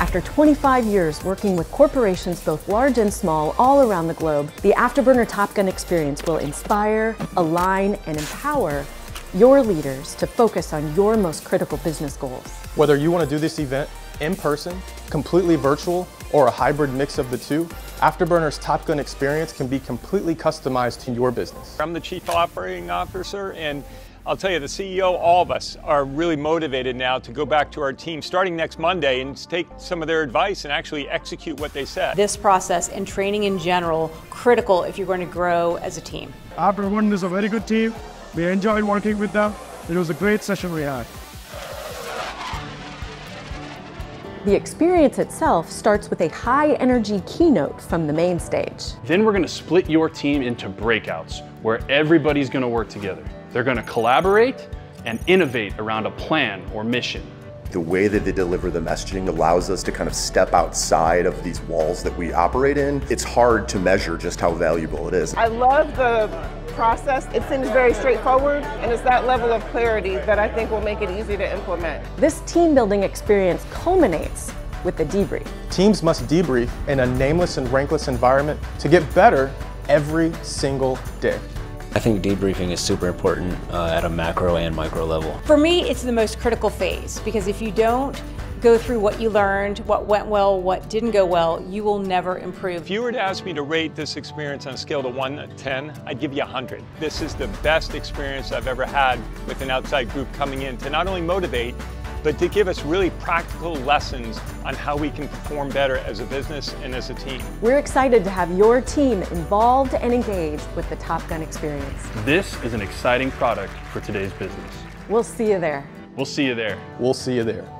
After 25 years working with corporations both large and small all around the globe, the Afterburner Top Gun experience will inspire, align, and empower your leaders to focus on your most critical business goals. Whether you want to do this event in person, completely virtual, or a hybrid mix of the two, Afterburner's Top Gun experience can be completely customized to your business. I'm the Chief Operating Officer and I'll tell you, the CEO, all of us are really motivated now to go back to our team starting next Monday and take some of their advice and actually execute what they said. This process and training in general, critical if you're going to grow as a team. Afterburner is a very good team. We enjoyed working with them. It was a great session we had. The experience itself starts with a high energy keynote from the main stage. Then we're going to split your team into breakouts where everybody's going to work together. They're going to collaborate and innovate around a plan or mission. The way that they deliver the messaging allows us to kind of step outside of these walls that we operate in. It's hard to measure just how valuable it is. I love the process. It seems very straightforward, and it's that level of clarity that I think will make it easy to implement. This team building experience culminates with the debrief. Teams must debrief in a nameless and rankless environment to get better every single day. I think debriefing is super important uh, at a macro and micro level. For me, it's the most critical phase because if you don't go through what you learned, what went well, what didn't go well, you will never improve. If you were to ask me to rate this experience on a scale to 1 to 10, I'd give you 100. This is the best experience I've ever had with an outside group coming in to not only motivate, but to give us really practical lessons on how we can perform better as a business and as a team. We're excited to have your team involved and engaged with the Top Gun experience. This is an exciting product for today's business. We'll see you there. We'll see you there. We'll see you there.